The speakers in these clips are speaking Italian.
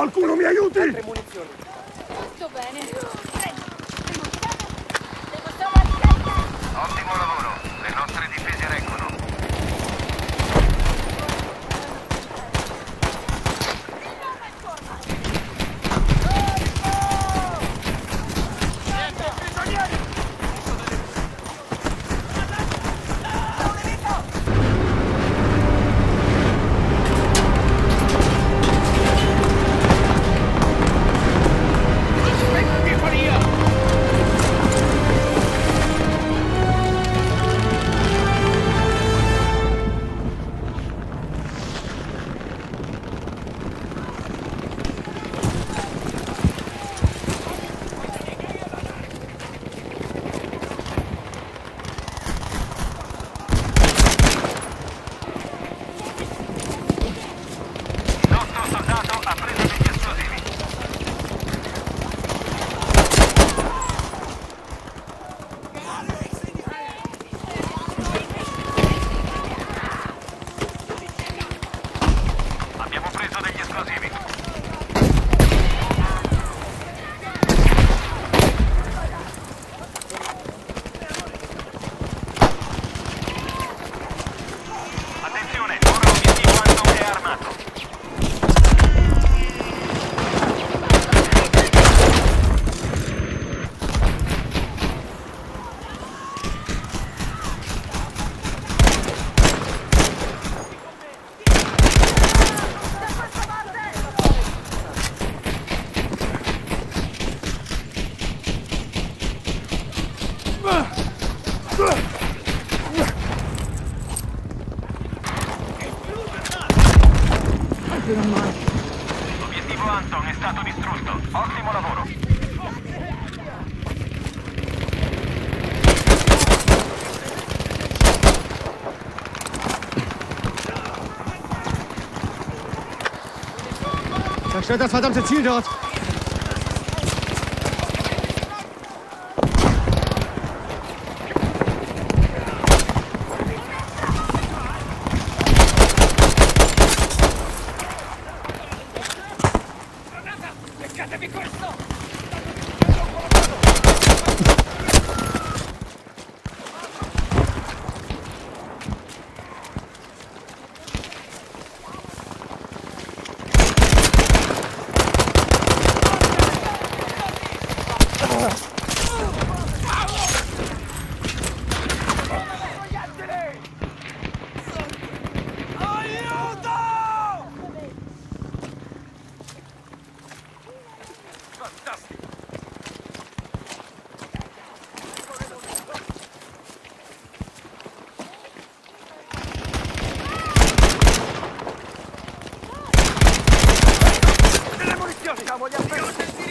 Qualcuno mi aiuti! Altre munizioni. Tutto bene. Da steht das verdammte Ziel dort.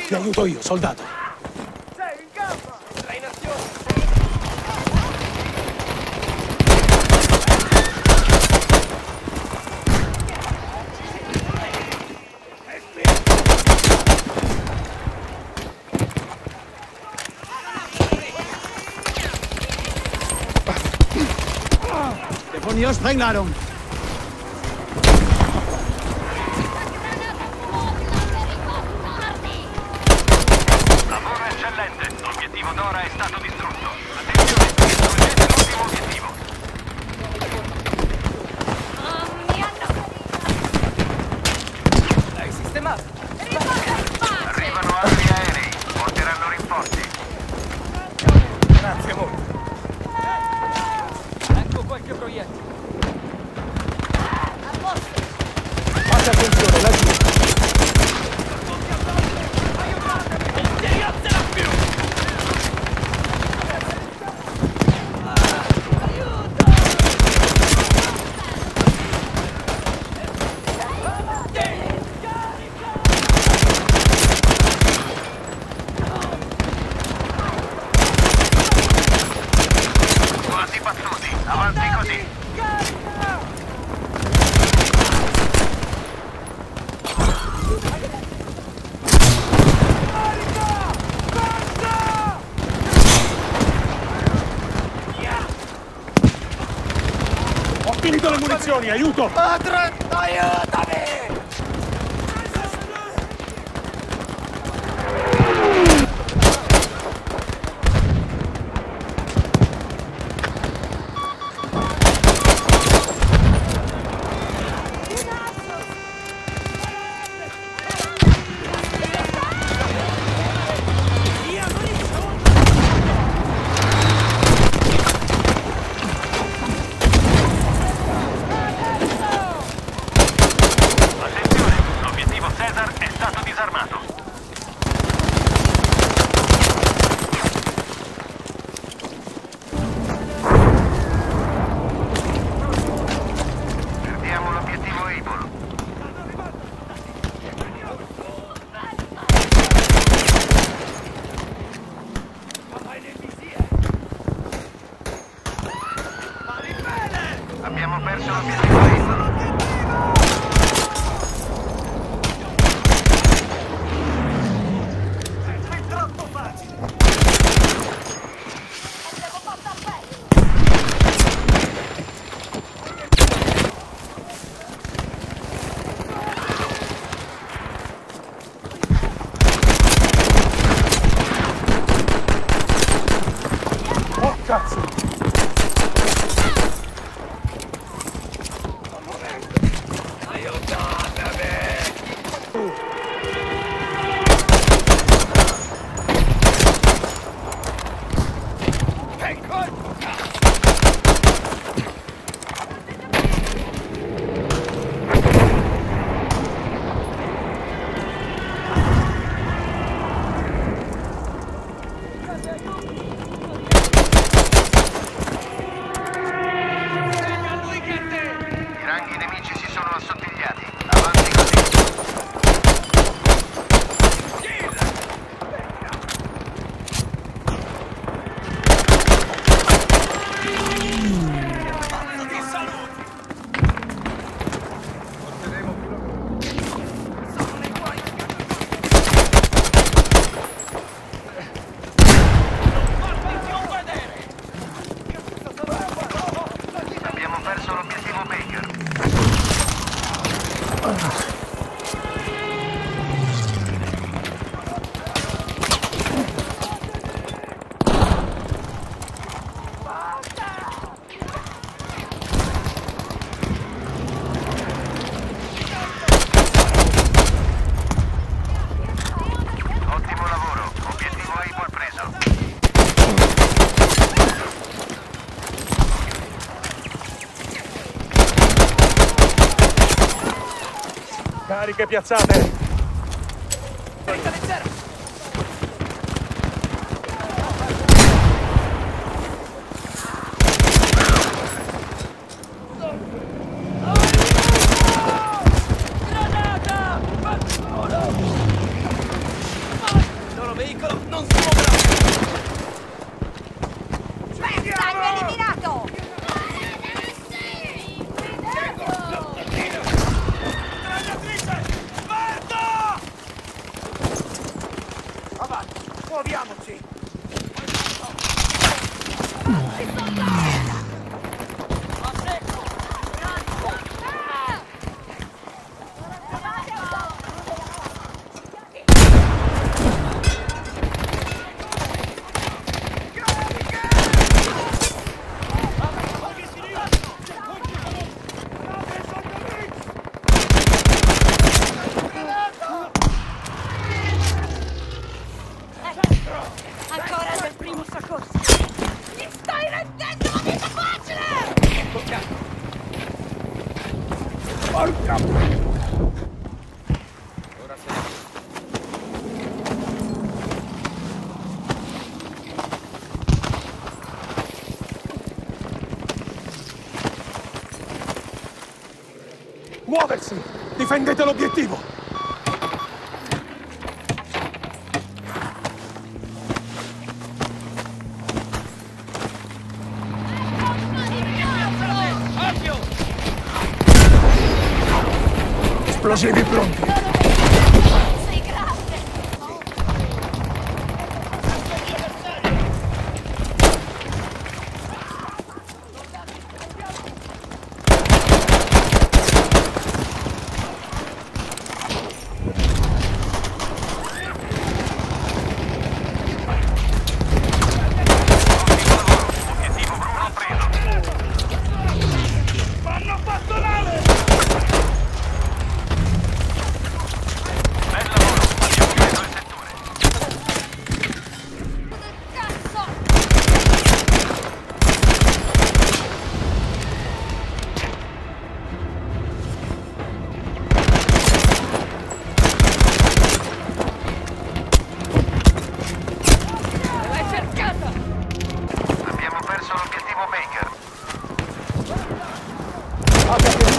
Ti aiuto io, soldato. Sei in gamba! Sei in. 了。Munizioni, aiuto! Padre, aiutami! Jackson. Cariche piazzate. Carica leggera. veicolo non si muoverà! Bertang eliminato! Muoviamoci! Porca! Ora se ne Muoversi! Difendete l'obiettivo! ejemplo así pronto.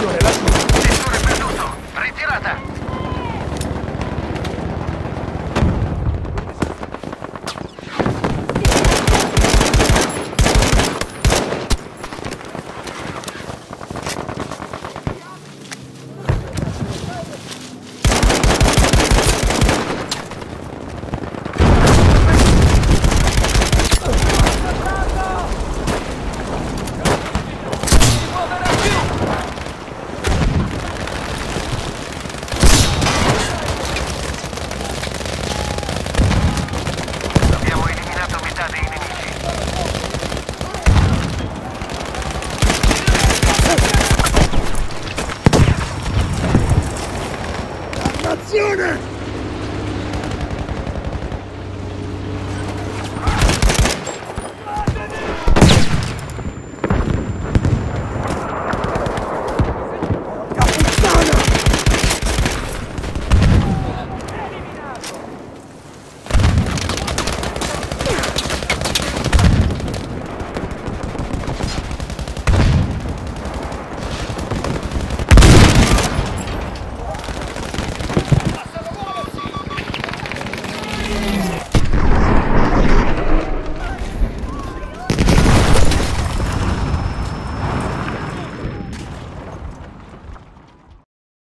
Attenzione, la